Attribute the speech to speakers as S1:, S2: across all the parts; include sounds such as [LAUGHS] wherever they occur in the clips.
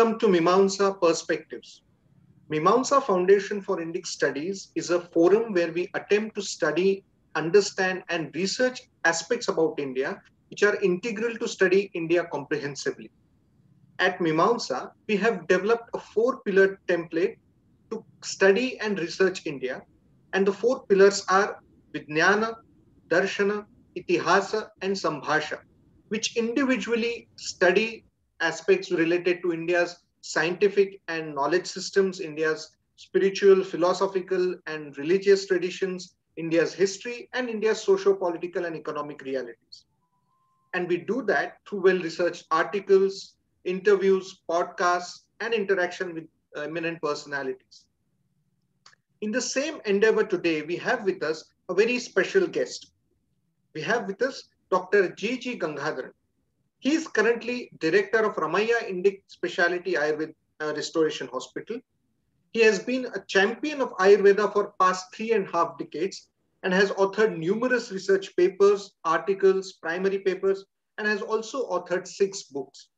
S1: welcome to Mimamsa Perspectives. Mimamsa Foundation for Indic Studies is a forum where we attempt to study, understand, and research aspects about India which are integral to study India comprehensively. At Mimamsa, we have developed a four pillar template to study and research India. And the four pillars are Vijnana, Darshana, Itihasa, and Sambhasha, which individually study aspects related to India's scientific and knowledge systems, India's spiritual, philosophical, and religious traditions, India's history, and India's socio political and economic realities. And we do that through well researched articles, interviews, podcasts, and interaction with eminent personalities. In the same endeavor today, we have with us a very special guest. We have with us Dr. G. G. Gangadharan. He is currently director of Ramaiah Indic Specialty Ayurveda uh, Restoration Hospital. He has been a champion of Ayurveda for past three and a half decades and has authored numerous research papers, articles, primary papers, and has also authored six books.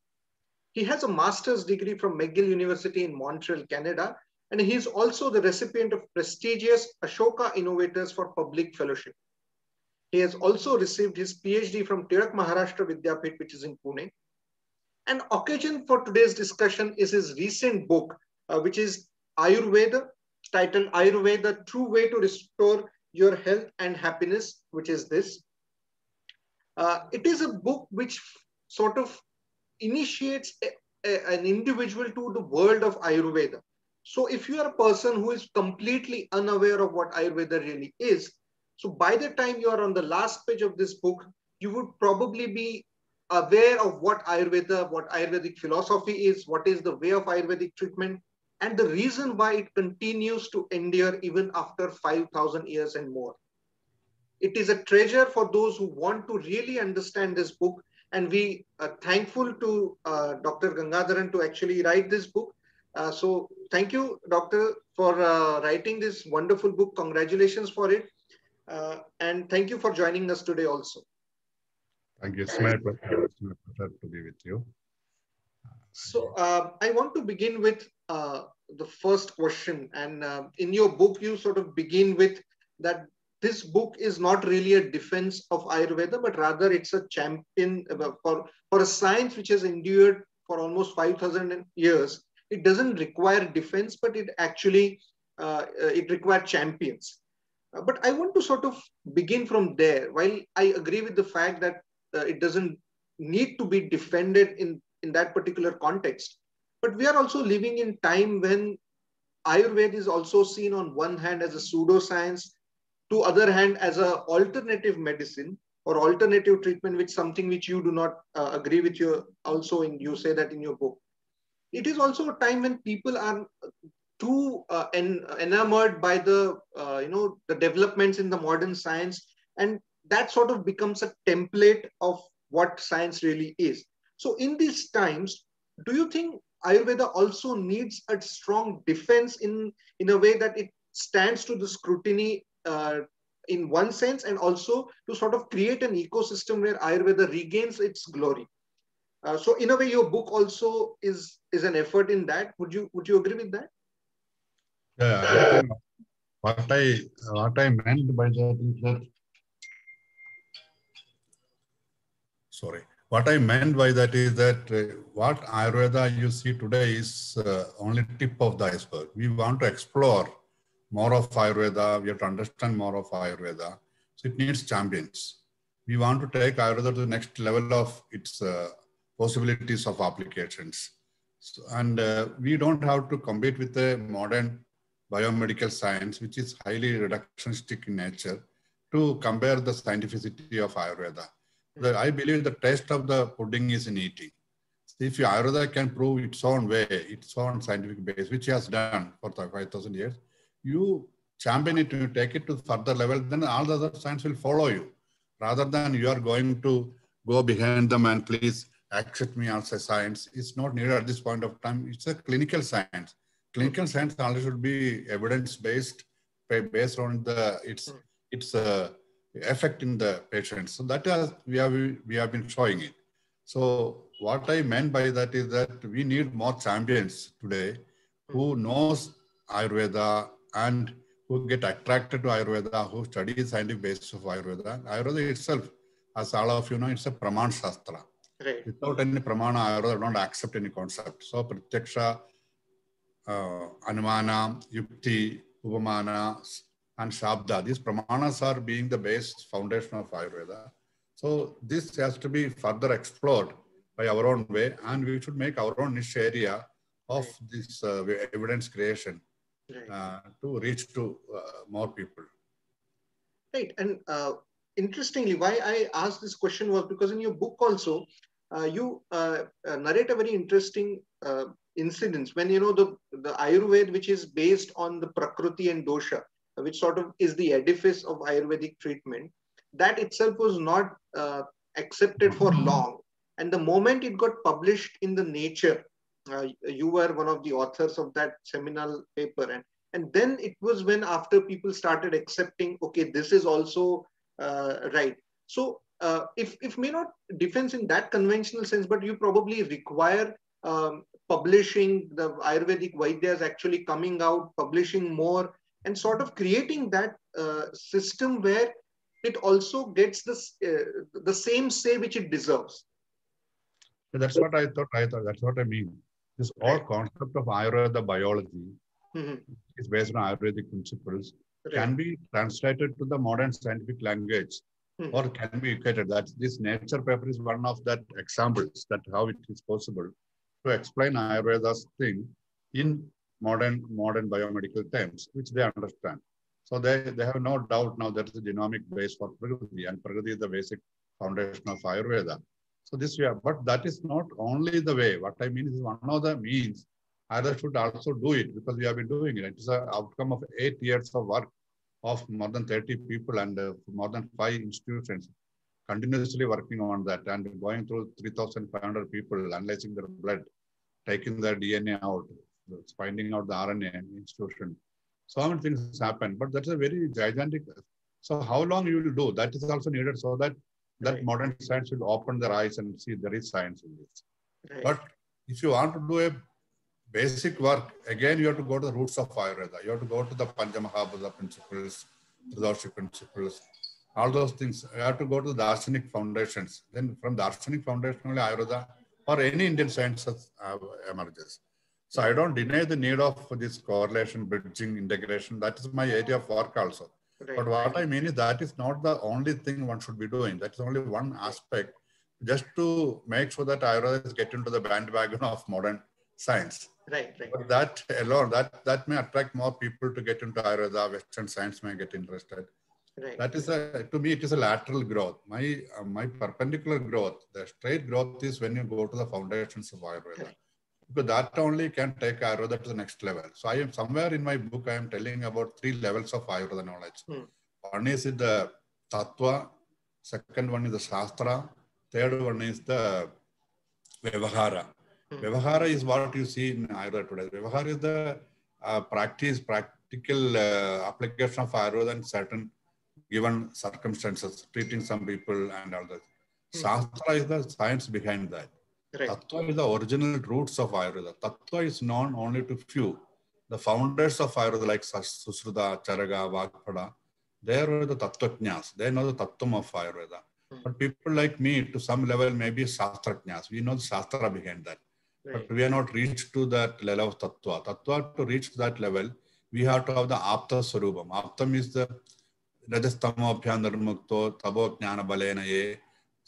S1: He has a master's degree from McGill University in Montreal, Canada, and he is also the recipient of prestigious Ashoka Innovators for Public Fellowship. He has also received his PhD from Tilak Maharashtra Vidyapeeth, which is in Pune. An occasion for today's discussion is his recent book, uh, which is Ayurveda, titled Ayurveda, True Way to Restore Your Health and Happiness, which is this. Uh, it is a book which sort of initiates a, a, an individual to the world of Ayurveda. So if you are a person who is completely unaware of what Ayurveda really is, so by the time you are on the last page of this book, you would probably be aware of what Ayurveda, what Ayurvedic philosophy is, what is the way of Ayurvedic treatment, and the reason why it continues to endure even after 5,000 years and more. It is a treasure for those who want to really understand this book. And we are thankful to uh, Dr. Gangadharan to actually write this book. Uh, so thank you, Doctor, for uh, writing this wonderful book. Congratulations for it. Uh, and thank you for joining us today also.
S2: Thank you. It's my pleasure, it's my pleasure to be with you.
S1: So uh, I want to begin with uh, the first question. And in your book, you sort of begin with that this book is not really a defense of Ayurveda, but rather it's a champion for, for a science which has endured for almost 5,000 years. It doesn't require defense, but it actually, uh, it requires champions. But I want to sort of begin from there. While I agree with the fact that uh, it doesn't need to be defended in, in that particular context, but we are also living in time when Ayurveda is also seen on one hand as a pseudoscience, to other hand as a alternative medicine or alternative treatment, which something which you do not uh, agree with you also in you say that in your book. It is also a time when people are too uh, en enamored by the uh, you know the developments in the modern science. And that sort of becomes a template of what science really is. So in these times do you think ayurveda also needs a strong defense in in a way that it stands to the scrutiny uh, in one sense and also to sort of create an ecosystem where ayurveda regains its glory? Uh, so in a way your book also is is an effort in that. Would you would you agree with that
S2: yeah, what I what I meant by that is that sorry, what I meant by that is that uh, what Ayurveda you see today is uh, only tip of the iceberg. We want to explore more of Ayurveda. We have to understand more of Ayurveda. So it needs champions. We want to take Ayurveda to the next level of its uh, possibilities of applications. So, and uh, we don't have to compete with the modern biomedical science, which is highly reductionistic in nature, to compare the scientificity of Ayurveda. The, I believe the taste of the pudding is in eating. If Ayurveda can prove its own way, its own scientific base, which has done for 5,000 years, you champion it, you take it to further level, then all the other science will follow you. Rather than you are going to go behind them and please accept me as a science. It's not needed at this point of time. It's a clinical science clinical science knowledge should be evidence based based on the its its uh, effect in the patients so that is we have we have been showing it so what I meant by that is that we need more champions today who knows Ayurveda and who get attracted to Ayurveda, who study scientific basis of Ayurveda. Ayurveda itself, as all of you know, it's a Praman Shastra.
S1: Right.
S2: Without any Pramana, Ayurveda don't accept any concept. So Pratyaksha, uh, Anumana, Yukti, Upamana, and Shabda, these Pramanas are being the base foundation of Ayurveda. So this has to be further explored by our own way, and we should make our own niche area of
S1: Right.
S2: this uh, evidence creation
S1: Right.
S2: uh, to reach to uh, more people.
S1: Right. And uh, interestingly, why I asked this question was because in your book also, uh, you narrate a very interesting incidents. When you know the the Ayurveda, which is based on the Prakriti and Dosha, which sort of is the edifice of Ayurvedic treatment, that itself was not uh, accepted for long. And the moment it got published in the Nature, uh, you were one of the authors of that seminal paper, and and then it was when after people started accepting okay this is also uh, right. So uh, if if may not defense in that conventional sense but you probably require um, publishing the ayurvedic vaidyas actually coming out publishing more and sort of creating that uh, system where it also gets this uh, the same say which it deserves
S2: So that's what I thought. I thought that's what I mean. This whole
S1: Right.
S2: concept of Ayurveda biology
S1: Mhm.
S2: is based on Ayurvedic principles.
S1: Right.
S2: Can be translated to the modern scientific language
S1: Mhm.
S2: or can be equated. That this nature paper is one of that examples that how it is possible to explain Ayurveda's thing in modern modern biomedical terms, which they understand. So they, they have no doubt now that the genomic base for Prakriti, and Prakriti is the basic foundation of Ayurveda. So this way, but that is not only the way. What I mean is one of the means. Others should also do it because we have been doing it. It is an outcome of eight years of work of more than 30 people and uh, more than five institutions continuously working on that and going through 3,500 people, analyzing their blood, taking their DNA out, finding out the RNA institution. So many things happen, but that's a very gigantic. So how long you will do that is also needed so that that
S1: Right.
S2: modern science will open their eyes and see there is science in this.
S1: Right.
S2: But if you want to do a basic work, again, you have to go to the roots of Ayurveda. You have to go to the Panchamahabhuta principles, Tridoshi principles, all those things. You have to go to the Darshanik foundations. Then from the Darshanik foundation, only Ayurveda or any Indian science uh, emerges. So I don't deny the need of this correlation, bridging, integration. That is my area of work also.
S1: right.
S2: But what I mean is that is not the only thing one should be doing. That is only one aspect, just to make sure that Ayurveda is get into the bandwagon of modern science.
S1: right, right.
S2: But that alone, that that may attract more people to get into Ayurveda. Western science may get interested.
S1: Right.
S2: That is a to me it is a lateral growth. My uh, my perpendicular growth, the straight growth is when you go to the foundations of Ayurveda.
S1: Correct.
S2: Because that only can take Ayurveda to the next level. So I am somewhere in my book, I am telling about three levels of Ayurveda knowledge.
S1: Hmm.
S2: One is the Tattva, second one is the Shastra, third one is the Vyavahara.
S1: Hmm.
S2: Vyavahara is what you see in Ayurveda today. Vyavahara is the uh, practice, practical uh, application of Ayurveda in certain given circumstances, treating some people and all that. Shastra is the science behind that.
S1: right.
S2: Tattva is the original roots of Ayurveda. Tattva is known only to few. The founders of Ayurveda, like Sus- Susruta, Charaka, Vagbhata, they were the Tattvajnas. They know the Tattvam of Ayurveda.
S1: Hmm.
S2: But people like me, to some level, maybe Shastrajnas. We know the Shastra behind that.
S1: right.
S2: But we are not reached to that level of Tattva. Tattva, to reach that level, we have to have the Apta Sarupam. Aptam is the Rajasthamabhya Nirmukto, Tabo Jnana Balena Ye,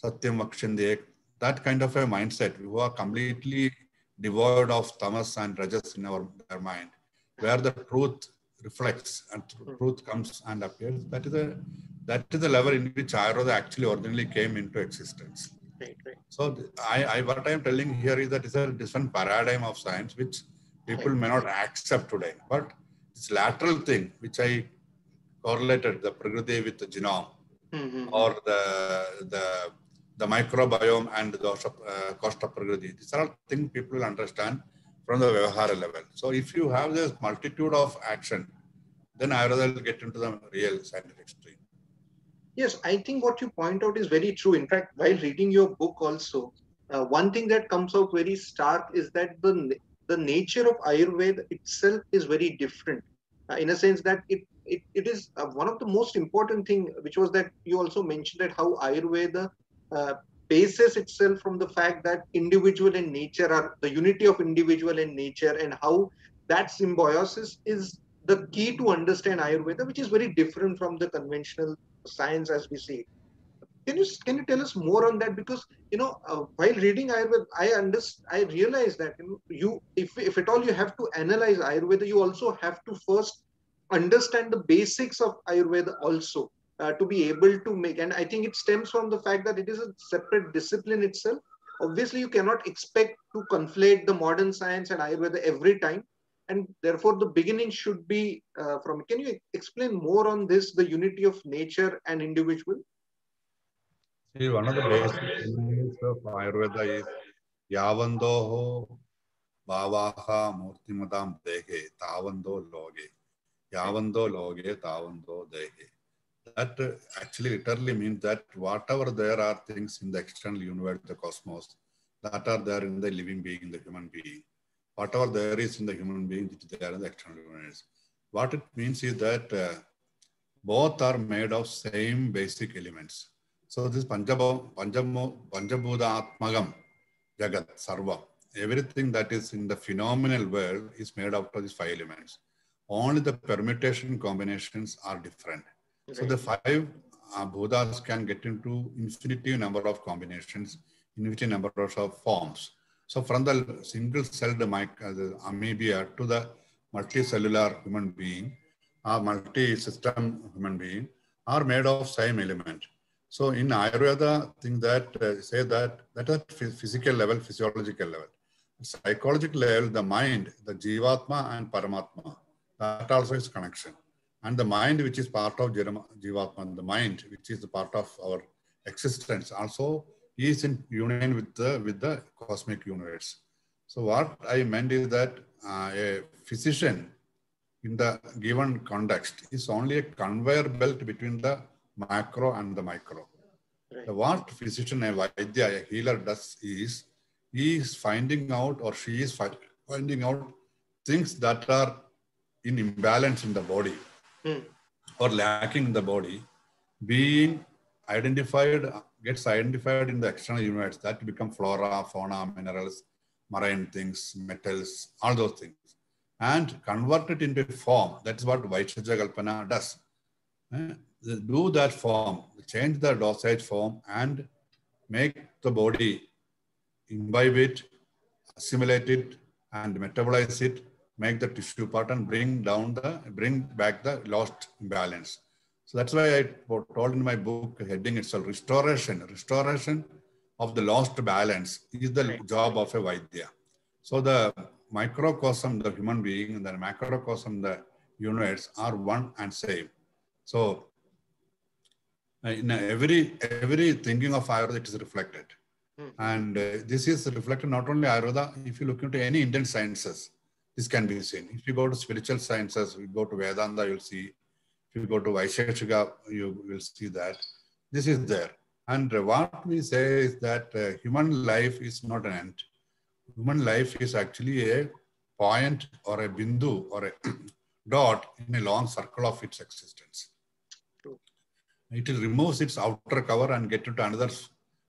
S2: Satyam Vakshinde. That kind of a mindset, who are completely devoid of tamas and rajas in our, our mind, where the truth reflects and truth comes and appears. That is a that is the level in which Ayurveda actually originally came into existence.
S1: right, right.
S2: So I, I what I am telling here is that it's a different paradigm of science which people may not accept today. But it's lateral thing which I correlated the Prakriti with the genome
S1: Mhm.
S2: or the the the microbiome and the uh, cost of Prakriti. These are all things people will understand from the Vyavahara level. So if you have this multitude of action, then Ayurveda will get into the real scientific stream.
S1: Yes, I think what you point out is very true. In fact, while reading your book, also, uh, one thing that comes out very stark is that the the nature of Ayurveda itself is very different, uh, in a sense that it it, it is uh, one of the most important thing, which was that you also mentioned that how Ayurveda uh, bases itself from the fact that individual and nature are the unity of individual and nature, and how that symbiosis is the key to understand Ayurveda, which is very different from the conventional science as we see. Can you can you tell us more on that? Because you know, uh, while reading Ayurveda, I understand, I realize that you, know, you, if if at all you have to analyze Ayurveda, you also have to first understand the basics of Ayurveda also uh, to be able to make. And I think it stems from the fact that it is a separate discipline itself. Obviously, you cannot expect to conflate the modern science and Ayurveda every time. And therefore, the beginning should be uh, from. Can you explain more on this, the unity of nature and individual?
S2: See, one of the basic of Ayurveda is yavandoho bhavaha murtimadam dehe tavando loge. Loge dehe. That actually literally means that whatever there are things in the external universe, the cosmos, that are there in the living being, in the human being. Whatever there is in the human being, it there in the external universe. What it means is that uh, both are made of same basic elements. So this Panjabhuda Atmagam, Jagat, Sarva, everything that is in the phenomenal world is made out of these five elements. Only the permutation combinations are different. Right. So the five uh, Bhutas can get into infinity number of combinations, infinity number of forms. So from the single-celled uh, amoeba to the multicellular human being, or multi-system human being, are made of same element. So in Ayurveda, think that uh, say that that at physical level, physiological level, psychological level, the mind, the jivatma and paramatma, that also is connection. And the mind, which is part of jivatma, the mind, which is the part of our existence, also is in union with the with the cosmic universe. So what I meant is that uh, a physician in the given context is only a conveyor belt between the macro and the micro. Right. The what physician, a Vaidya, a healer does is, he is finding out or she is finding out things that are in imbalance in the body mm. or lacking in the body, being identified, gets identified in the external universe that become flora, fauna, minerals, marine things, metals, all those things, and convert it into form. That's what Bhaishajya Kalpana does. Eh? do that form, change the dosage form and make the body imbibe it, assimilate it, and metabolize it, make the tissue part and bring down the, bring back the lost balance. So that's why I told in my book heading itself, restoration, restoration of the lost balance is the job of a Vaidya. So the microcosm, the human being, and the macrocosm, the universe are one and same. So in every every thinking of Ayurveda, it is reflected. Mm. And uh, this is reflected not only Ayurveda, if you look into any Indian sciences, this can be seen. If you go to spiritual sciences, you go to Vedanta, you'll see. If you go to Vaisheshika, you will see that. This is there. And what we say is that uh, human life is not an end. Human life is actually a point or a bindu or a [CLEARS THROAT] dot in a long circle of its existence it removes its outer cover and get into another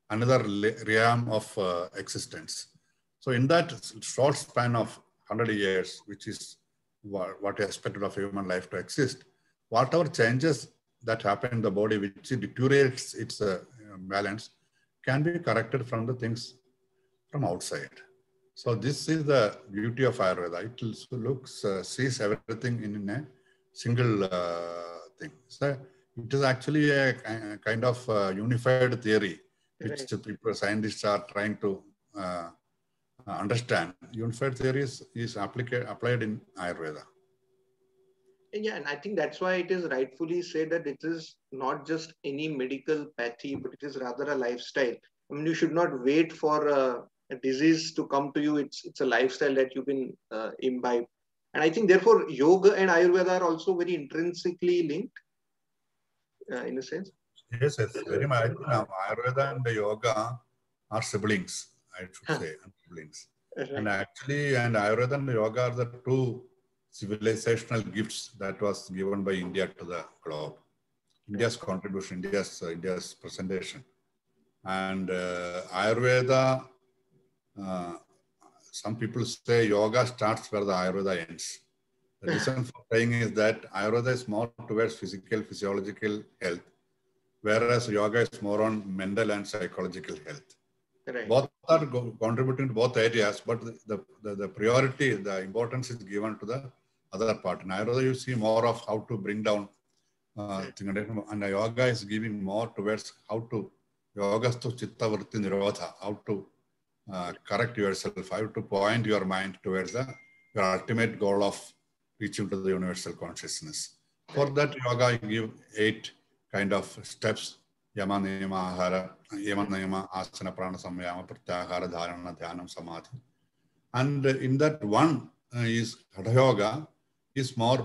S2: another realm of uh, existence. So in that short span of 100 years, which is what, is expected of human life to exist, whatever changes that happen in the body, which deteriorates its uh, balance, can be corrected from the things from outside. So this is the beauty of Ayurveda. It looks, uh, sees everything in, in a single uh, thing. So it is actually a, a kind of uh, unified theory, which right. people, scientists are trying to uh, understand. Unified theory is, is applied, applied in Ayurveda.
S1: Yeah, and I think that's why it is rightfully said that it is not just any medical pathy, but it is rather a lifestyle. I mean, you should not wait for a, a disease to come to you. It's it's a lifestyle that you've been uh, imbibed. And I think therefore yoga and Ayurveda are also very intrinsically linked uh, in a sense?
S2: Yes, yes, very much. Now, Ayurveda and yoga are siblings. I should say, and siblings. And actually, and Ayurveda and Yoga are the two civilizational gifts that was given by India to the globe. India's contribution, India's uh, India's presentation, and uh, Ayurveda. Uh, some people say yoga starts where the Ayurveda ends. The [LAUGHS] reason for saying is that Ayurveda is more towards physical, physiological health, whereas yoga is more on mental and psychological health.
S1: Right.
S2: Both are contributing to both areas, but the, the, the priority, the importance is given to the other part. In Ayurveda, you see more of how to bring down, uh, and yoga is giving more towards how to, yogastu chitta vritti nirodha, how to uh, correct yourself, how to point your mind towards the, your ultimate goal of reaching to the universal consciousness. For that, yoga you give eight kind of steps yama niyama ahara yama niyama asana prana samyama pratyahara dharana dhyanam samadhi and in that one uh, is hatha yoga is more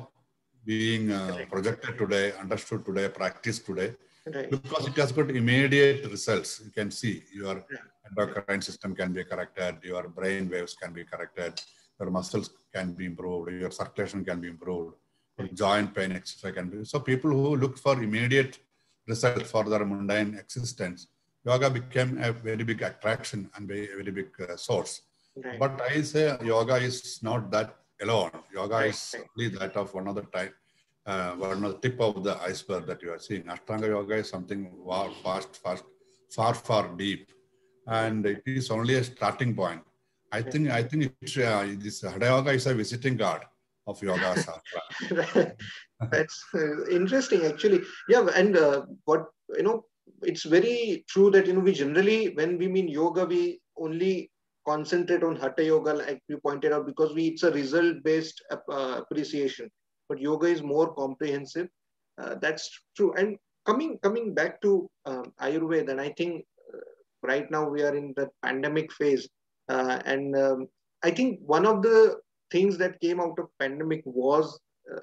S2: being uh, projected today understood today practiced today
S1: Right.
S2: because it has got immediate results. You can see your endocrine system can be corrected your brain waves can be corrected your muscles can be improved your circulation can be improved your joint pain etc can be. So people who look for immediate result for their mundane existence yoga became a very big attraction and very, very big uh, source
S1: Right.
S2: but i say yoga is not that alone yoga
S1: Right,
S2: is only that of one of the type uh, one of the tip of the iceberg that you are seeing. Ashtanga yoga is something far, fast, fast, far, far deep, and it is only a starting point. I think I think it, uh, this Hatha yoga is a visiting card of yoga [LAUGHS] shastra.
S1: That's uh, interesting, actually. Yeah, and uh, what you know, it's very true that you know we generally, when we mean yoga, we only concentrate on hatha yoga, like you pointed out, because we it's a result-based uh, appreciation. But yoga is more comprehensive. Uh, that's true. And coming coming back to um, Ayurveda, and I think uh, right now we are in the pandemic phase, uh, and um, I think one of the things that came out of pandemic was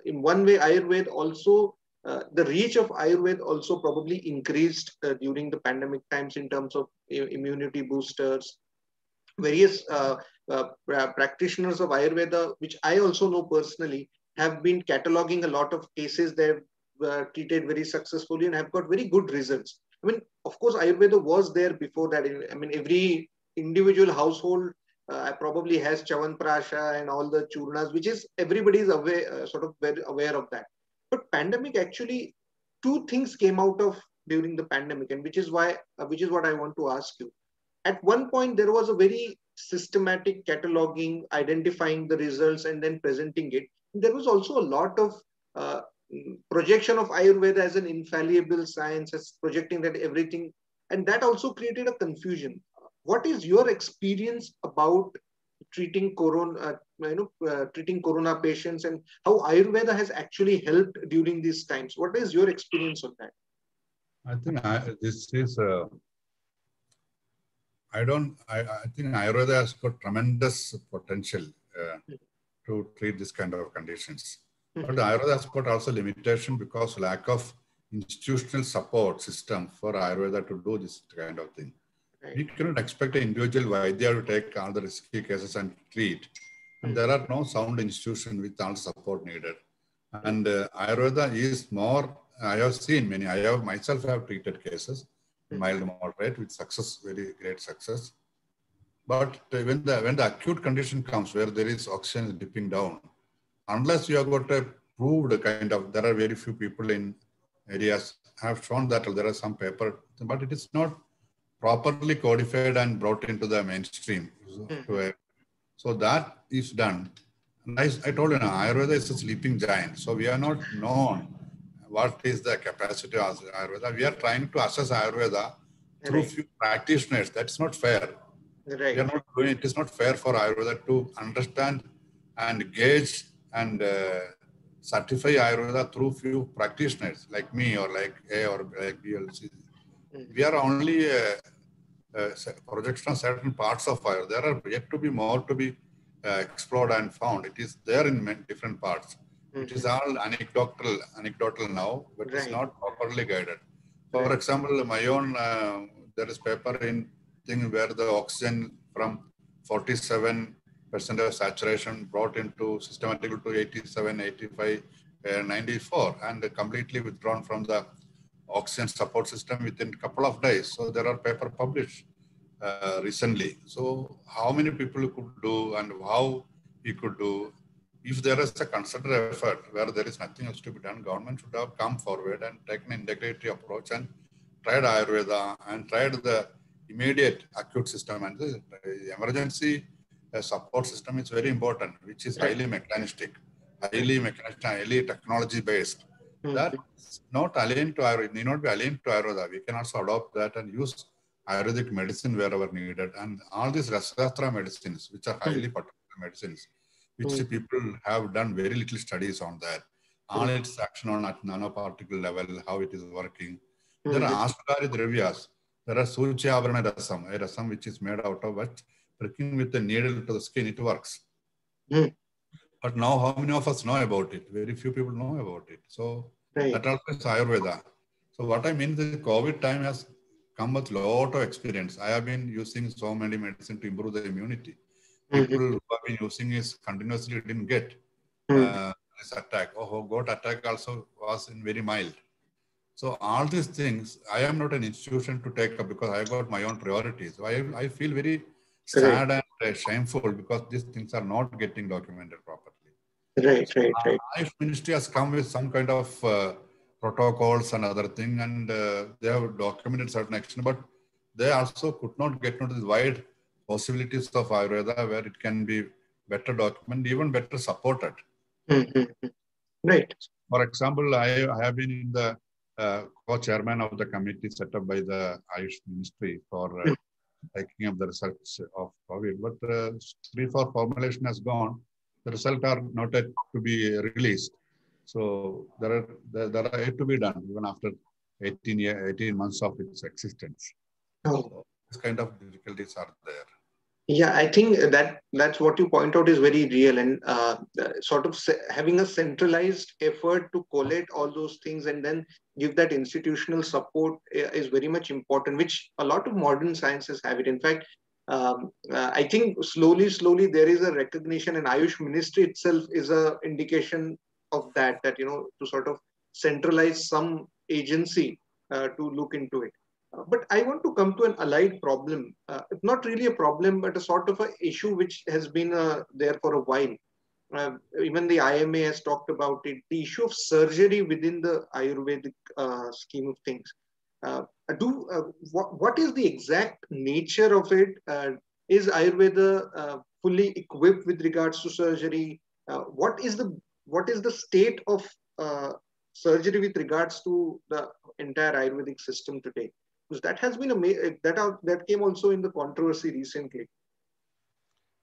S1: in one way ayurveda also uh, the reach of ayurveda also probably increased uh, during the pandemic times in terms of immunity boosters. Various uh, uh, practitioners of ayurveda which i also know personally have been cataloging a lot of cases that were treated very successfully and have got very good results. I mean of course ayurveda was there before that. I mean every individual household uh, probably has chavan prasha and all the churnas, which is everybody is aware, uh, sort of very aware of that. But pandemic actually, two things came out of during the pandemic, and which is why, uh, which is what I want to ask you. At one point, there was a very systematic cataloging, identifying the results, and then presenting it. There was also a lot of uh, projection of Ayurveda as an infallible science, as projecting that everything, and that also created a confusion what is your experience about treating corona uh, you know uh, treating corona patients and how ayurveda has actually helped during these times what is your experience on that
S2: I think I, this is. Uh, I don't. I, I think Ayurveda has got tremendous potential uh, to treat this kind of conditions. But Ayurveda has got also limitation because lack of institutional support system for Ayurveda to do this kind of thing. We cannot expect an individual Vaidya to take all the risky cases and treat. And there are no sound institution with all support needed. And uh, Ayurveda is more, I have seen many, I have myself have treated cases, mild, moderate, with success, very great success. But uh, when the when the acute condition comes where there is oxygen dipping down, unless you have got a proved kind of, there are very few people in areas have shown that there are some paper, but it is not properly codified and brought into the mainstream.
S1: Mhm.
S2: So that is done. And I, I told you now, Ayurveda is a sleeping giant. So we are not known what is the capacity of Ayurveda. We are trying to assess Ayurveda through
S1: Right.
S2: few practitioners. That's not fair. Right. We are not doing it. is not fair for Ayurveda to understand and gauge and uh, certify Ayurveda through few practitioners like me or like A or like B. or C.
S1: Mm.
S2: We are only uh, uh, projection of certain parts of fire. There are yet to be more to be uh, explored and found. It is there in many different parts. It is all anecdotal, anecdotal now, but it's not properly guided. For
S1: Right.
S2: example, my own, uh, there is paper in thing where the oxygen from 47 percent of saturation brought into systematic to 87, 85, uh, 94, and completely withdrawn from the oxygen support system within a couple of days. So there are paper published uh, recently. So how many people could do and how we could do if there is a concerted effort where there is nothing else to be done, government should have come forward and taken an integrated approach and tried Ayurveda and tried the immediate acute system and the emergency uh, support system is very important, which is highly mechanistic, highly mechanistic, highly technology based. Mm-hmm. That's not aligned to Ayurveda, need not be aligned to Ayurveda. We can also adopt that and use Ayurvedic medicine wherever needed. And all these Rasashastra medicines, which are highly mm-hmm. particular medicines, which mm. people have done very little studies on that. All mm. its action on at nanoparticle level, how it is working. Mm. There are Ashtakari Dravyas. There are Suchyabharana Rasam, a rasam which is made out of what? Pricking with a needle to the skin, it works. Mm. But now, how many of us know about it? Very few people know about it. So right. that also is Ayurveda. So what I mean is the COVID time has come with a lot of experience. I have been using so many medicine to improve the immunity people mm-hmm. who have been using is continuously didn't get mm. uh, this attack. Oh, got attack also was in very mild. So all these things, I am not an institution to take up because I got my own priorities. So I, I feel very sad and uh, shameful because these things are not getting documented properly.
S1: Right, right, right.
S2: Life Ministry has come with some kind of uh, protocols and other thing, and uh, they have documented certain action, but they also could not get into the wide possibilities of Ayurveda where it can be better documented, even better supported.
S1: Mm-hmm. Right.
S2: For example, I, I have been in the uh, co-chairman of the committee set up by the Ayush Ministry for taking up the results of COVID. But uh, three, four formulation has gone. The results are not yet to be released. So there are there, there are yet to be done even after 18 year, 18 months of its existence. Oh. So this kind of difficulties are there
S1: yeah i think that that's what you point out is very real and uh, sort of having a centralized effort to collate all those things and then give that institutional support uh, is very much important which a lot of modern sciences have it. In fact um, uh, i think slowly slowly there is a recognition and ayush ministry itself is a indication of that that you know to sort of centralize some agency uh, to look into it but I want to come to an allied problem. Uh, not really a problem, but a sort of an issue which has been uh, there for a while. Uh, even the IMA has talked about it. The issue of surgery within the Ayurvedic uh, scheme of things. Uh, do what, what is the exact nature of it? is Ayurveda fully equipped with regards to surgery? what is the what is the state of surgery with regards to the entire Ayurvedic system today? Because that has been a that are, that came also in the controversy recently.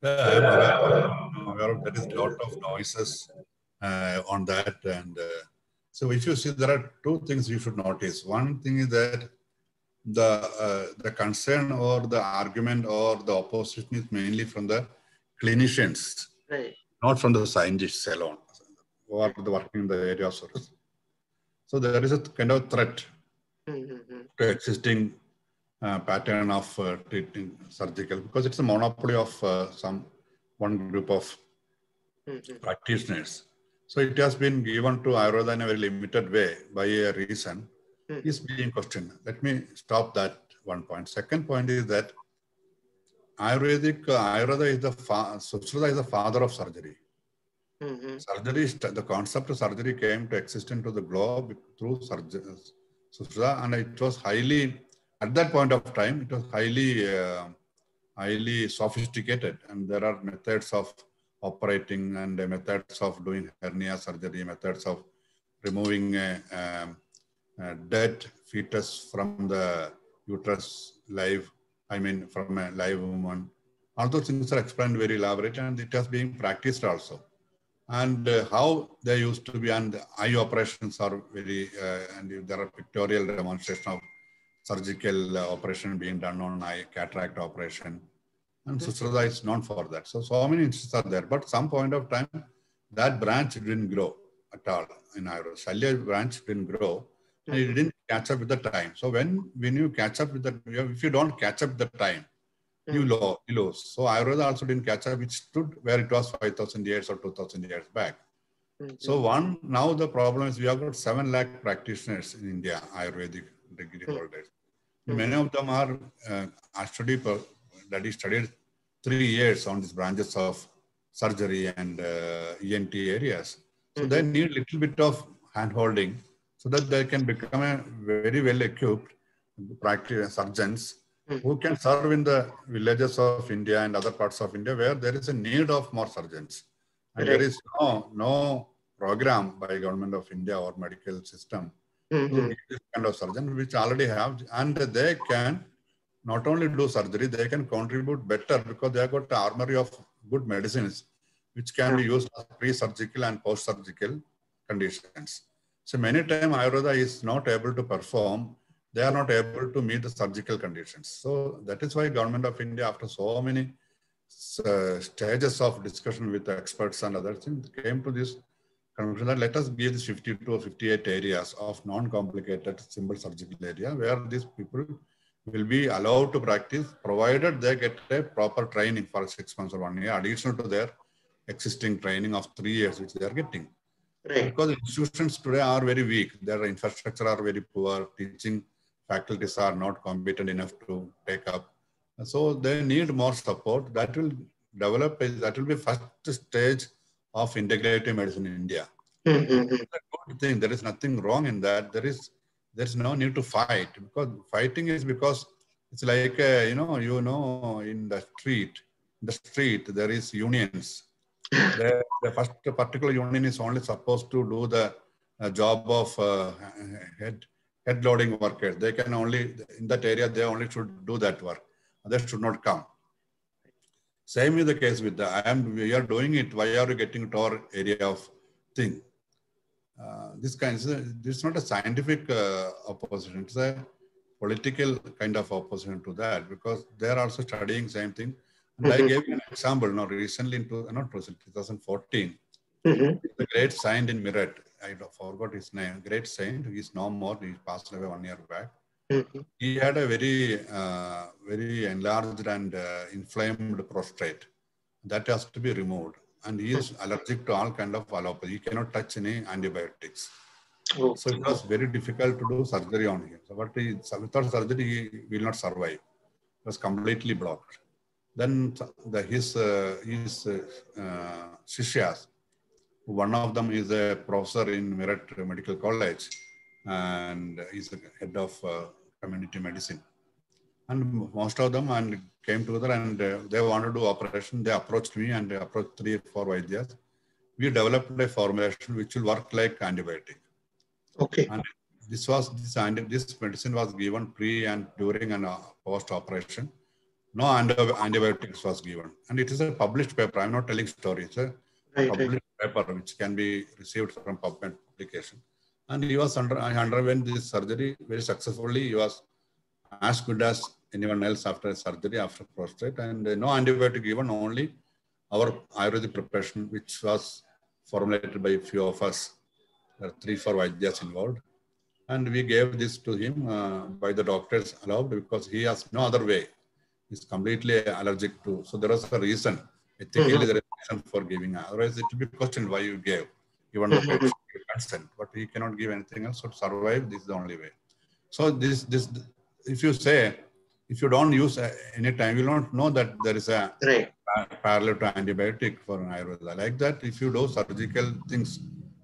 S2: Yeah, I'm aware, I'm aware of there is a lot of noises uh, on that, and uh, so if you see, there are two things you should notice. One thing is that the uh, the concern or the argument or the opposition is mainly from the clinicians,
S1: right.
S2: not from the scientists alone, who are working in the area of service. So there is a kind of threat mm-hmm. to existing uh, pattern of uh, treating surgical because it's a monopoly of uh, some one group of mm-hmm. practitioners. So it has been given to Ayurveda in a very limited way by a reason mm-hmm. is being questioned. Let me stop that one point. Second point is that Ayurvedic Ayurveda is the fa- Sushruta is the father of surgery. Mm-hmm. Surgery, the concept of surgery came to exist into the globe through surgery And it was highly, at that point of time, it was highly, uh, highly sophisticated, and there are methods of operating and methods of doing hernia surgery, methods of removing a, um, a dead fetus from the uterus live, I mean, from a live woman. All those things are explained very elaborate, and it has been practiced also and uh, how they used to be and eye operations are very uh, and there are pictorial demonstration of surgical uh, operation being done on eye cataract operation. And Sushruta is known for that. So so many instances are there. But some point of time that branch didn't grow at all in Ayurveda. Shalya branch didn't grow. And it didn't catch up with the time. So when when you catch up with the if you don't catch up with the time new law, laws. So Ayurveda also didn't catch up, which stood where it was 5,000 years or 2,000 years back.
S1: Mm-hmm.
S2: So one, now the problem is we have got 7 lakh practitioners in India, Ayurvedic degree holders.
S1: Mhm.
S2: Many of them are uh, study per, that is studied three years on these branches of surgery and uh, ENT areas. So they need a little bit of hand holding so that they can become a very well equipped practice surgeons.
S1: Hmm.
S2: who can serve in the villages of India and other parts of India where there is a need of more surgeons. And there is no, no program by government of India or medical system to hmm.
S1: Mhm.
S2: give this kind of surgeon, which already have, and they can not only do surgery, they can contribute better because they have got the armory of good medicines, which can be hmm. used as pre-surgical and post-surgical conditions. So many times Ayurveda is not able to perform, they are not able to meet the surgical conditions. So that is why government of India, after so many uh, stages of discussion with experts and other things, came to this conclusion that let us give these 52 or 58 areas of non-complicated simple surgical area where these people will be allowed to practice provided they get a proper training for six months or one year additional to their existing training of three years which they are getting.
S1: Right.
S2: Because institutions today are very weak. Their infrastructure are very poor. Teaching faculties are not competent enough to take up. So they need more support. That will develop. That will be first stage of integrative medicine in India.
S1: Mhm.
S2: A good thing. There is nothing wrong in that. There is there is no need to fight because fighting is because it's like uh, you know you know in the street in the street there is unions. [LAUGHS] the, the first particular union is only supposed to do the uh, job of uh, head head loading workers. They can only in that area they only should do that work. Others should not come. Same is the case with the I am we are doing it. Why are you getting to our area of thing? Uh, this kind of, this is not a scientific uh, opposition. It's a political kind of opposition to that because they are also studying same thing. And I
S1: Mhm.
S2: gave you an example now recently into not recently 2014.
S1: Mhm.
S2: The great saint in Meerut, I forgot his name. Great saint. He's no more. He passed away one year back
S1: Mhm.
S2: he had a very uh, very enlarged and uh, inflamed prostate that has to be removed and he is allergic to all kind of allopathy he cannot touch any antibiotics
S1: Oh.
S2: so it was very difficult to do surgery on him so but he, without surgery he will not survive it was completely blocked then the, his uh, his uh, uh, shishyas one of them is a professor in Meerut Medical College and he's the head of uh, community medicine. And most of them and came together and uh, they wanted to do operation. They approached me and approached three or four Vaidyas. We developed a formulation which will work like antibiotic.
S1: Okay.
S2: And this was this, anti- this medicine was given pre and during and uh, post operation. No anti- antibiotics was given, and it is a published paper. I'm not telling stories. It's a
S1: Right. right.
S2: published paper which can be received from PubMed publication. And he was under, I underwent this surgery very successfully. He was as good as anyone else after surgery, after prostate, and no antibiotic given, only our Ayurvedic preparation, which was formulated by a few of us. There are three, four Vaidyas involved. And we gave this to him uh, by the doctors allowed because he has no other way. He's completely allergic to. So there was a reason. Ethically,
S1: Mhm.
S2: there is a reason for giving. Otherwise, it will be questioned why you gave. Even the
S1: Mhm.
S2: patient gave consent, but he cannot give anything else. So to survive, this is the only way. So this, this, if you say, if you don't use uh, any time, you don't know that there is a
S1: Right.
S2: parallel to antibiotic for an Ayurveda. Like that, if you do surgical things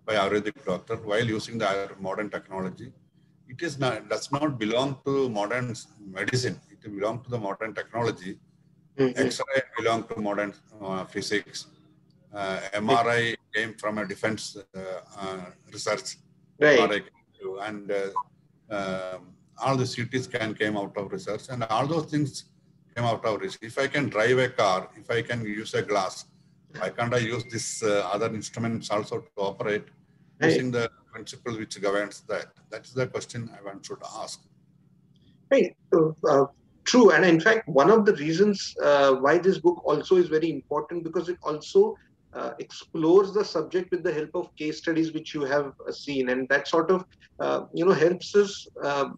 S2: by Ayurvedic doctor while using the modern technology, it is not does not belong to modern medicine. It belongs to the modern technology.
S1: Mhm.
S2: X-ray belong to modern uh, physics. Uh, MRI came from a defense uh, uh, research.
S1: Right.
S2: And uh, um, all the CT scan came out of research, and all those things came out of research. If I can drive a car, if I can use a glass, why can't I use this uh, other instruments also to operate
S1: Right.
S2: using the principle which governs that? That is the question I want to ask.
S1: Right. Uh, true. And in fact, one of the reasons uh, why this book also is very important because it also uh, explores the subject with the help of case studies which you have uh, seen, and that sort of uh, you know helps us uh,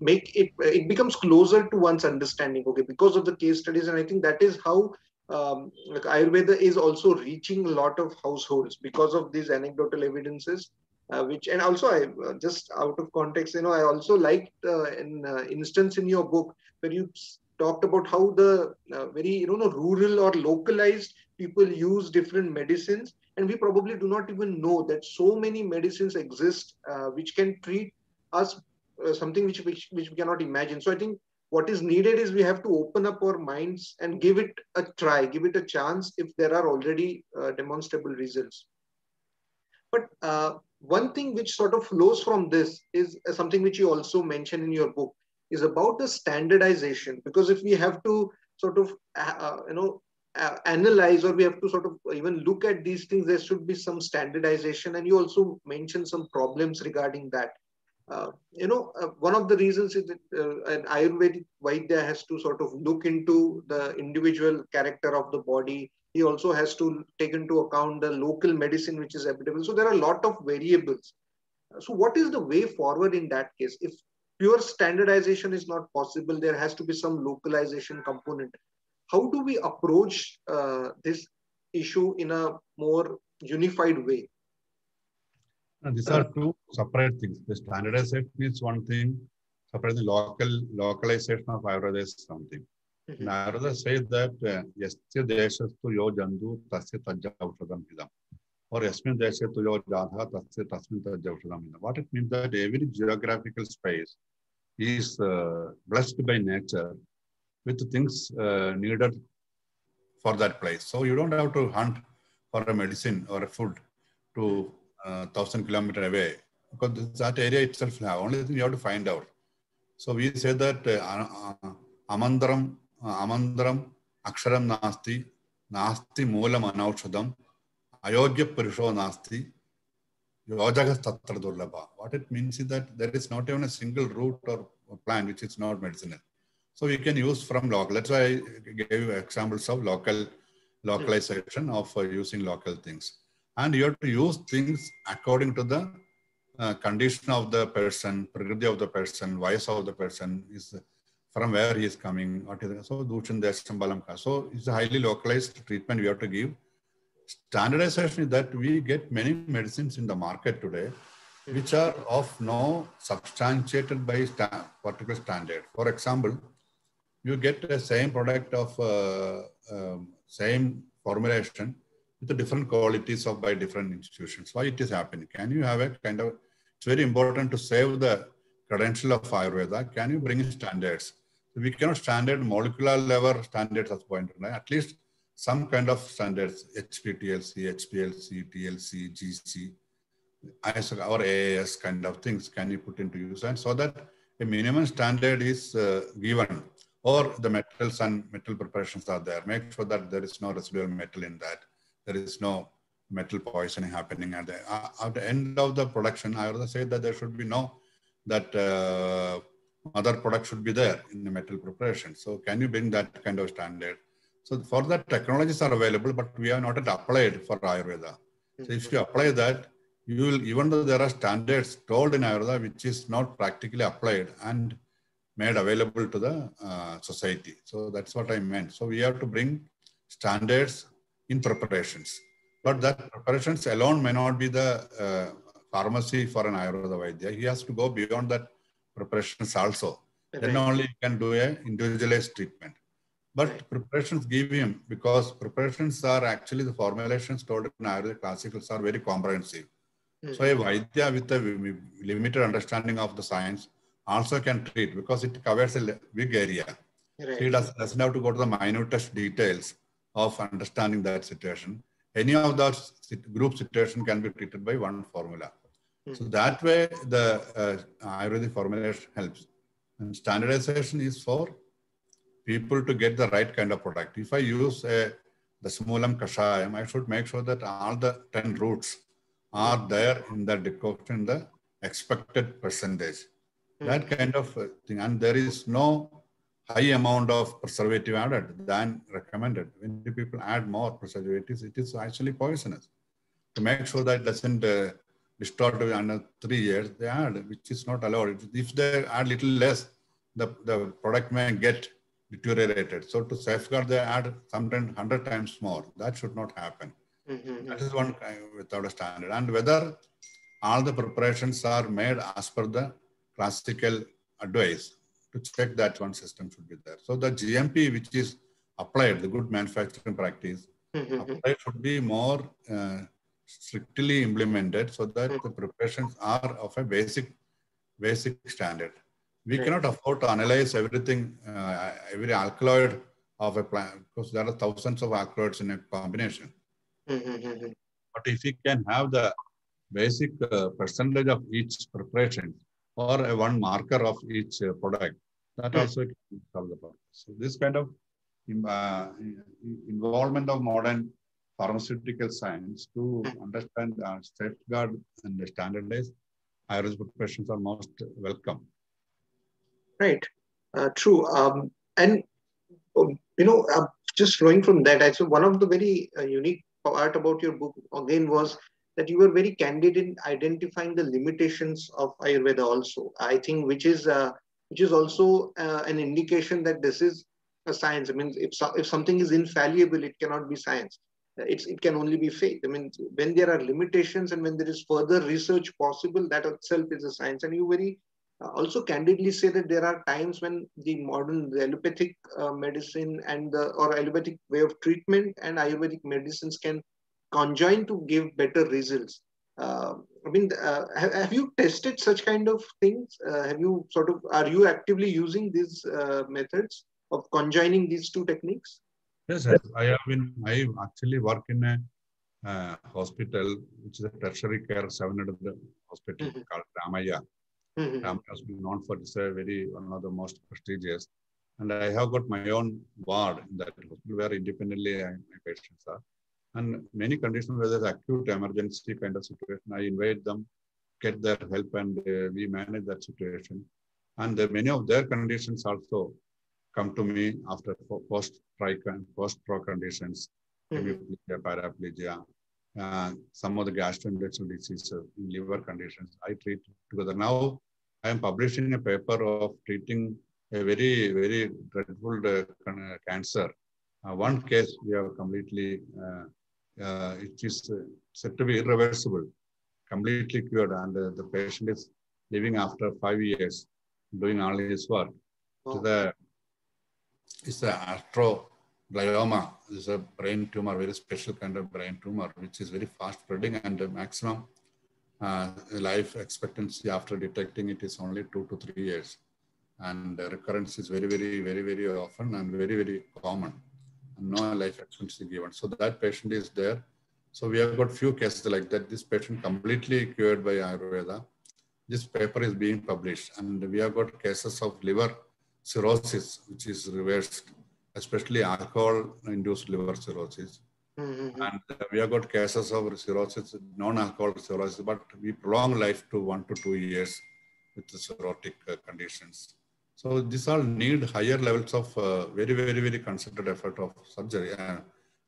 S1: make it it becomes closer to one's understanding okay because of the case studies and i think that is how um, like ayurveda is also reaching a lot of households because of these anecdotal evidences uh, which and also i uh, just out of context you know i also liked uh, an instance in your book where you talked about how the uh, very you know rural or localized people use different medicines and we probably do not even know that so many medicines exist uh, which can treat us uh, something which, which which we cannot imagine. So i think what is needed is we have to open up our minds and give it a try give it a chance if there are already uh, demonstrable results. But uh, one thing which sort of flows from this is uh, something which you also mentioned in your book is about the standardization because if we have to sort of uh, uh you know uh, analyze or we have to sort of even look at these things there should be some standardization and you also mentioned some problems regarding that uh, you know, uh, one of the reasons is that uh, an Ayurvedic Vaidya has to sort of look into the individual character of the body. He also has to take into account the local medicine which is applicable. So there are a lot of variables. So what is the way forward in that case? If pure standardization is not possible, there has to be some localization component. How do we approach uh, this issue in a more unified way?
S2: Now, these are two separate things. The standardization is one thing, separate the local localization of Ayurveda is something. Mm-hmm. Ayurveda says that yasya deshastu yo jandu tasya tajja aushadam hidam. Or. What it means that every geographical space is uh, blessed by nature with things uh, needed for that place. So you don't have to hunt for a medicine or a food to thousand kilometer away because that area itself have only thing you have to find out. So we say that uh, amandram amandram aksharam nasti nasti moolam anaushadam ayogya purusho nasti yojagas tatra durlabha. What it means is that there is not even a single root or plant which is not medicinal. So we can use from local. That's why I gave you examples of local localization of uh, using local things and you have to use things according to the uh, condition of the person, prakriti of the person, voice of the person, is from where he is coming. What is so Dushan Deshambalamka. So it's a highly localized treatment we have to give. Standardization is that we get many medicines in the market today, which are of no substantiated by sta particular standard. For example, you get the same product of uh, um, same formulation with the different qualities of by different institutions. Why it is happening? Can you have a kind of, it's very important to save the credential of Ayurveda. Can you bring in standards? We cannot standard molecular level standards as point? At least some kind of standards, HPTLC, HPLC, TLC, GC, ISO or AAS kind of things can you put into use? And so that a minimum standard is uh, given or the metals and metal preparations are there. Make sure that there is no residual metal in that there is no metal poisoning happening at the, uh, at the end of the production. I would say that there should be no, that uh, other product should be there in the metal preparation. So can you bring that kind of standard? So for that technologies are available, but we are not yet applied for Ayurveda. So if you apply that, you will, even though there are standards told in Ayurveda, which is not practically applied and made available to the uh, society. So that's what I meant. So we have to bring standards in preparations. But that preparations alone may not be the uh, pharmacy for an Ayurveda Vaidya. He has to go beyond that preparations also. Right. Then only he can do a individualized treatment. But preparations give him, because preparations are actually the formulations told in Ayurveda classicals are very comprehensive. Mm. So a Vaidya with a limited understanding of the science also can treat because it covers a big area. Right. So he does, doesn't have to go to the minutest details of understanding that situation. Any of those group situation can be treated by one formula. Mm. So that way, the uh, Ayurvedic formulation helps. And standardization is for people to get the right kind of product. If I use a, Dashamulam Kashayam, I should make sure that all the 10 roots are there in the decoction, the expected percentage. Mm. That kind of thing. And there is no high amount of preservative added than recommended. When people add more preservatives, it is actually poisonous. To make sure that doesn't uh, distort under three years, they add, which is not allowed. If they add little less, the, the product may get deteriorated. So to safeguard, they add sometimes 100 times more. That should not happen. Mm-hmm. That is one kind without a standard. And whether all the preparations are made as per the classical advice to check that one system should be there. So the GMP, which is applied, the good manufacturing practice, mm-hmm. applied should be more uh, strictly implemented so that mm-hmm. the preparations are of a basic basic standard. We right. cannot afford to analyze everything, uh, every alkaloid of a plant because there are thousands of alkaloids in a combination. Mm-hmm. But if we can have the basic uh, percentage of each preparation or a one marker of each uh, product, that mm-hmm. also can solve the problem. So this kind of uh, involvement of modern pharmaceutical science to hmm. understand, uh, safeguard, and standardize Ayurvedic preparations are most welcome.
S1: Right, uh, true. Um, and um, you know, uh, just flowing from that, actually, one of the very uh, unique part about your book again was that you were very candid in identifying the limitations of Ayurveda. Also, I think, which is uh, which is also uh, an indication that this is a science. I mean, if so, if something is infallible, it cannot be science. It's, it can only be faith. I mean, when there are limitations and when there is further research possible, that itself is a science. And you very also candidly say that there are times when the modern the allopathic uh, medicine and the or allopathic way of treatment and ayurvedic medicines can conjoin to give better results. Uh, i mean uh, have, have, you tested such kind of things? Uh, have you sort of are you actively using these uh, methods of conjoining these two techniques?
S2: Yes i have been i actually work in a hospital which is a tertiary care 700 hospital mm -hmm. called Ramaiah Mm-hmm. Um, has been known for this very one of the most prestigious. And I have got my own ward in that hospital where independently I, my patients are. And many conditions where there's acute emergency kind of situation, I invite them, get their help, and uh, we manage that situation. And uh, many of their conditions also come to me after post-stroke conditions, mm-hmm. paraplegia, uh, some of the gastrointestinal diseases, liver conditions. I treat together. Now, I am publishing a paper of treating a very, very dreadful uh, cancer. Uh, one case we have completely, uh, uh it is said to be irreversible, completely cured, and uh, the patient is living after five years, doing all his work. Oh. So the, it's an astroglioma. It's a brain tumor, very special kind of brain tumor, which is very fast spreading and the maximum uh, life expectancy after detecting it is only two to three years. And recurrence is very, very, very, very often and very, very common. And no life expectancy given. So that patient is there. So we have got few cases like that. This patient completely cured by Ayurveda. This paper is being published. And we have got cases of liver cirrhosis, which is reversed, especially alcohol-induced liver cirrhosis Mm-hmm. And we have got cases of cirrhosis, non-alcoholic cirrhosis, but we prolong life to one to two years with the cirrhotic uh, conditions. So these all need higher levels of uh, very, very, very concentrated effort of surgery, uh,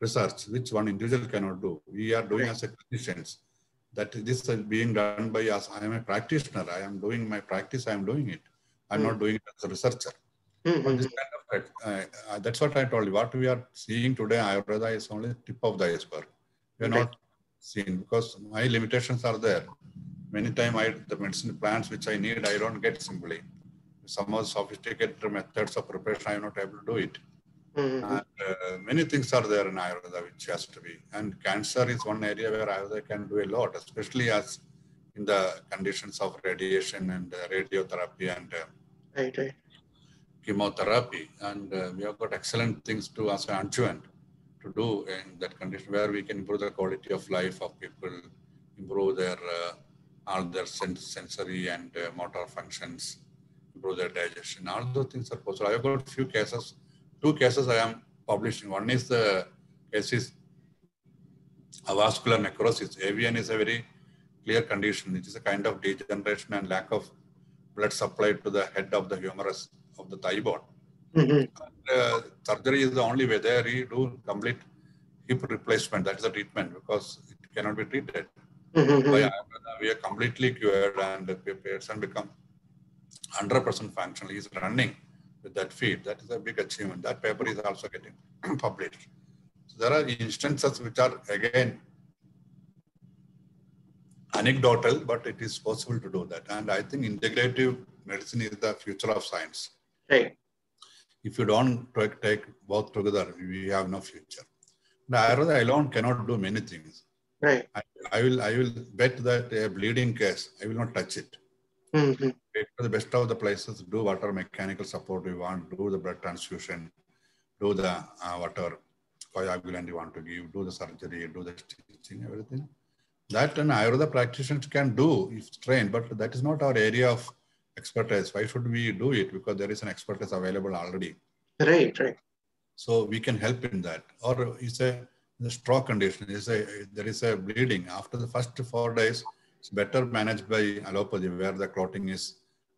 S2: research, which one individual cannot do. We are doing as a clinicians. That this is being done by us. I am a practitioner. I am doing my practice. I am doing it. I'm mm-hmm. not doing it as a researcher. Mm-hmm. This kind of, uh, uh, that's what I told you. What we are seeing today, Ayurveda is only tip of the iceberg. We are not seeing because my limitations are there. Many times, I the medicine plants which I need, I don't get simply. Some of the sophisticated methods of preparation, I am not able to do it. Mm-hmm. And, uh, many things are there in Ayurveda which has to be. And cancer is one area where Ayurveda can do a lot, especially as in the conditions of radiation and uh, radiotherapy and uh, right, right chemotherapy. And uh, we have got excellent things to as an adjuvant to do in that condition where we can improve the quality of life of people, improve their uh, all their sens- sensory and uh, motor functions, improve their digestion. All those things are possible. I have got a few cases, two cases I am publishing. One is the case is vascular necrosis. AVN is a very clear condition. It is a kind of degeneration and lack of blood supply to the head of the humerus of the thigh bone. Mm-hmm. Uh, surgery is the only way. There you do complete hip replacement. That is the treatment because it cannot be treated. Mm-hmm. By we are completely cured and the patient becomes 100% functional. He's running with that feed. That is a big achievement. That paper is also getting [CLEARS THROAT] published. So there are instances which are again anecdotal, but it is possible to do that. And I think integrative medicine is the future of science.
S1: Right.
S2: If you don't take both together, we have no future. The Ayurveda alone cannot do many things.
S1: Right.
S2: I, I, will I will bet that a bleeding case, I will not touch it.
S1: Mm-hmm.
S2: Take the best of the places, do whatever mechanical support you want, do the blood transfusion, do the uh, whatever coagulant you want to give, do the surgery, do the stitching, everything. That an Ayurveda practitioners can do if trained, but that is not our area of expertise. Why should we do it? Because there is an expertise available already.
S1: Right, right.
S2: So we can help in that. Or it's a the stroke condition, is a there is a bleeding. After the first four days, it's better managed by allopathy where the clotting is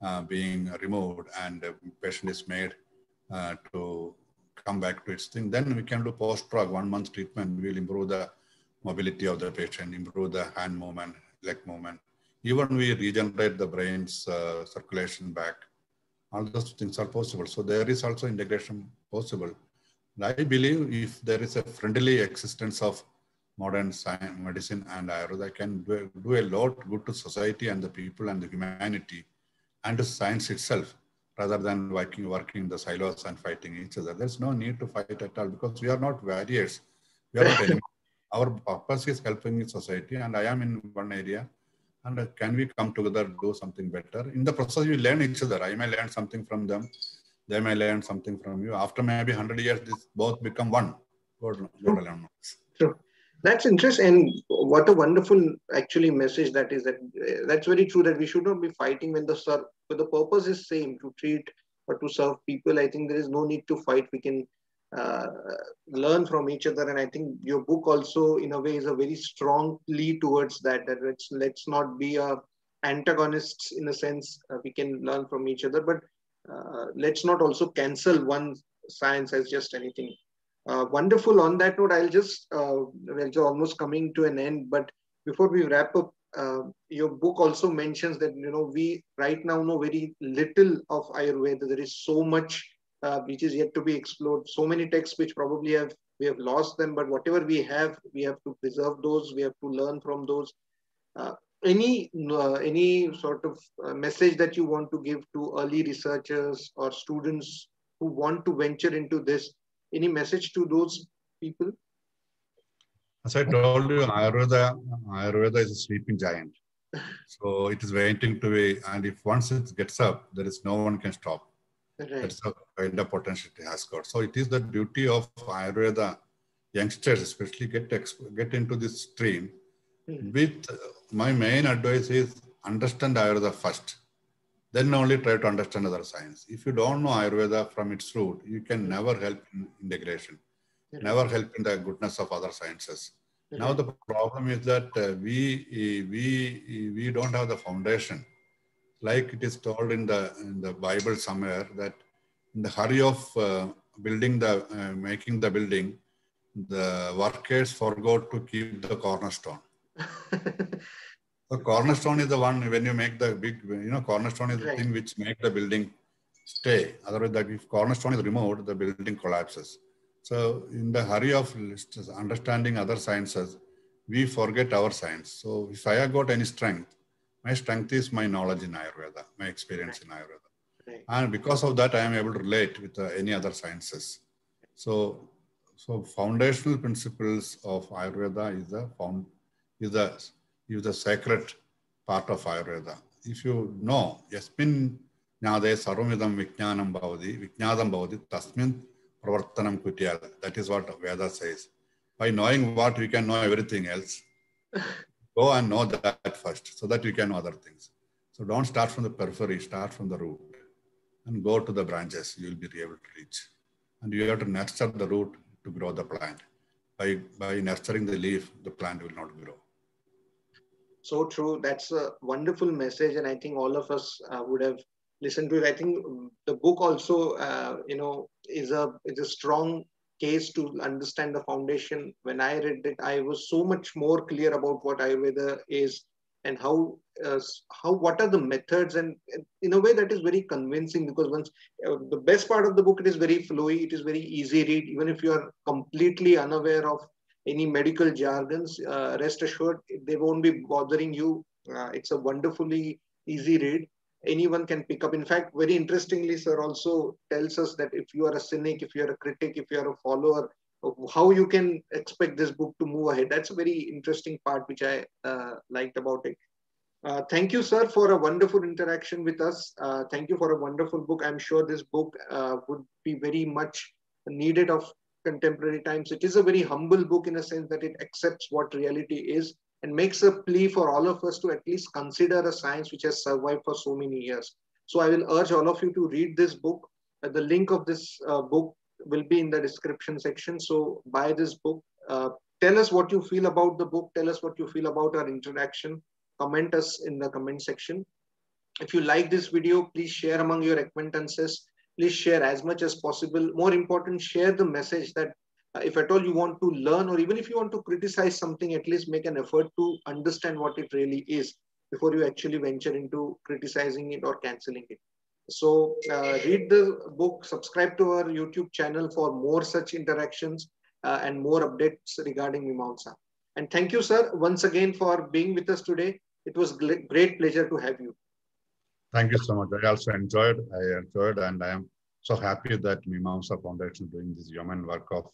S2: uh, being removed and the patient is made uh, to come back to its thing. Then we can do post-stroke, one month treatment We will improve the mobility of the patient, improve the hand movement, leg movement. Even we regenerate the brain's uh, circulation back. All those things are possible. So there is also integration possible. I believe if there is a friendly existence of modern science, medicine and Ayurveda can do, do a lot good to society and the people and the humanity and to science itself rather than working, working the silos and fighting each other. There's no need to fight at all because we are not warriors. We are not [LAUGHS] Our purpose is helping society and I am in one area and can we come together do something better? In the process, we learn each other. I may learn something from them they may learn something from you. After maybe 100 years, this both become one. God, God alone
S1: Sure. That's interesting. And what a wonderful, actually, message that is. That uh, that's very true. That we should not be fighting when the sir, but the purpose is same to treat or to serve people. I think there is no need to fight. We can uh, learn from each other. And I think your book also, in a way, is a very strong plea towards that. That let's let's not be a antagonists in a sense. Uh, we can learn from each other, but uh, let's not also cancel one science as just anything. Uh, wonderful. On that note, I'll just, uh, we're almost coming to an end, but before we wrap up, uh, your book also mentions that, you know, we right now know very little of Ayurveda. There is so much uh, which is yet to be explored. So many texts which probably have, we have lost them, but whatever we have, we have to preserve those. We have to learn from those. Uh, any uh, any sort of uh, message that you want to give to early researchers or students who want to venture into this any message to those people
S2: as i told you ayurveda ayurveda is a sleeping giant so it is waiting to be and if once it gets up there is no one can stop right. that's the kind of potential it has got so it is the duty of ayurveda youngsters especially get get into this stream Mm-hmm. With my main advice is understand Ayurveda first, then only try to understand other science. If you don't know Ayurveda from its root, you can never help in integration, mm-hmm. never help in the goodness of other sciences. Mm-hmm. Now the problem is that uh, we we we don't have the foundation, like it is told in the in the Bible somewhere that in the hurry of uh, building the uh, making the building, the workers forgot to keep the cornerstone [LAUGHS] the cornerstone is the one when you make the big, you know, cornerstone is the right. thing which make the building stay. Otherwise, that if cornerstone is removed, the building collapses. So in the hurry of understanding other sciences, we forget our science. So if I have got any strength, my strength is my knowledge in Ayurveda, my experience in Ayurveda. Right. And because of that, I am able to relate with uh, any other sciences. So, so foundational principles of Ayurveda is the found, is the, is the sacred part of Ayurveda. If you know, yasmin jnade sarvamidam vijnanam bhavati, vijnadam bhavati, tasmin pravartanam kutyala. That is what Veda says. By knowing what, we can know everything else. [LAUGHS] Go and know that first, so that you can know other things. So don't start from the periphery, start from the root and go to the branches, you will be able to reach. And you have to nurture the root to grow the plant. By, by nurturing the leaf, the plant will not grow
S1: so true. That's a wonderful message, and I think all of us uh, would have listened to it. I think the book also, uh, you know, is a is a strong case to understand the foundation. When I read it, I was so much more clear about what Ayurveda is and how uh, how what are the methods and in a way that is very convincing because once uh, the best part of the book it is very flowy it is very easy read. Even if you are completely unaware of any medical jargons uh, rest assured they won't be bothering you. Uh, it's a wonderfully easy read anyone can pick up in fact very interestingly sir also tells us that if you are a cynic if you are a critic if you are a follower how you can expect this book to move ahead. That's a very interesting part which I uh, liked about it. Uh, thank you, sir, for a wonderful interaction with us. Uh, thank you for a wonderful book. I'm sure this book uh, would be very much needed of contemporary times. It is a very humble book in a sense that it accepts what reality is and makes a plea for all of us to at least consider a science which has survived for so many years. So I will urge all of you to read this book. Uh, the link of this uh, book will be in the description section. So buy this book. Uh, tell us what you feel about the book. Tell us what you feel about our interaction. Comment us in the comment section. If you like this video, please share among your acquaintances. Please share as much as possible. More important, share the message that if at all you want to learn or even if you want to criticize something, at least make an effort to understand what it really is before you actually venture into criticizing it or canceling it. So uh, read the book, subscribe to our YouTube channel for more such interactions uh, and more updates regarding Mimamsa. And thank you, sir, once again for being with us today. It was great pleasure to have you.
S2: Thank you so much. I also enjoyed. I enjoyed, and I am so happy that Mimamsa Foundation doing this human work of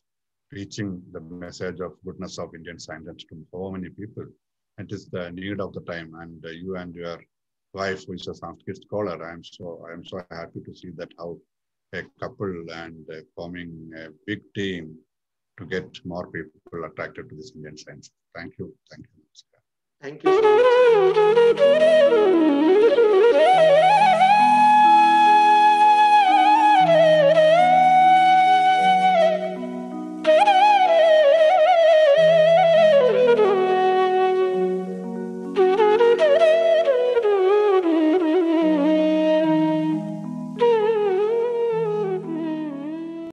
S2: reaching the message of goodness of Indian science to so many people. It is the need of the time, and uh, you and your wife, who is a Sanskrit scholar, I am so I am so happy to see that how a couple and uh, forming a big team to get more people attracted to this Indian science. Thank you. Thank you.
S1: Thank you.